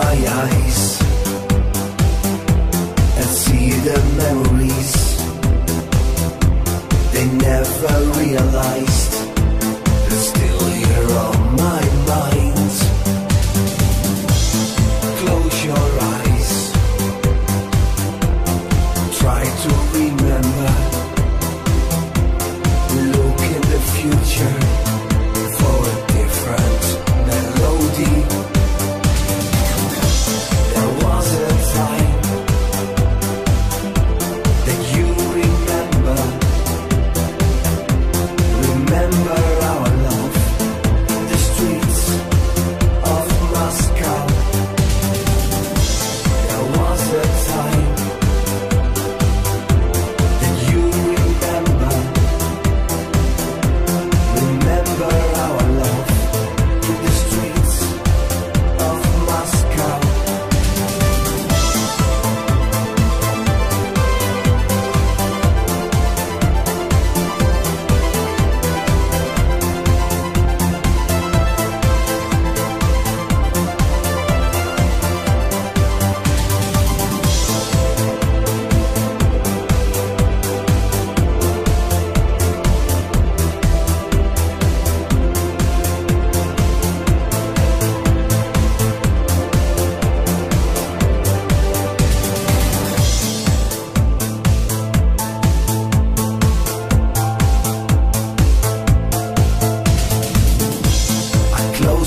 my eyes and see the memories they never realized.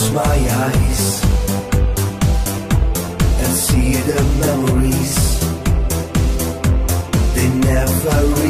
close my eyes and see the memories. They never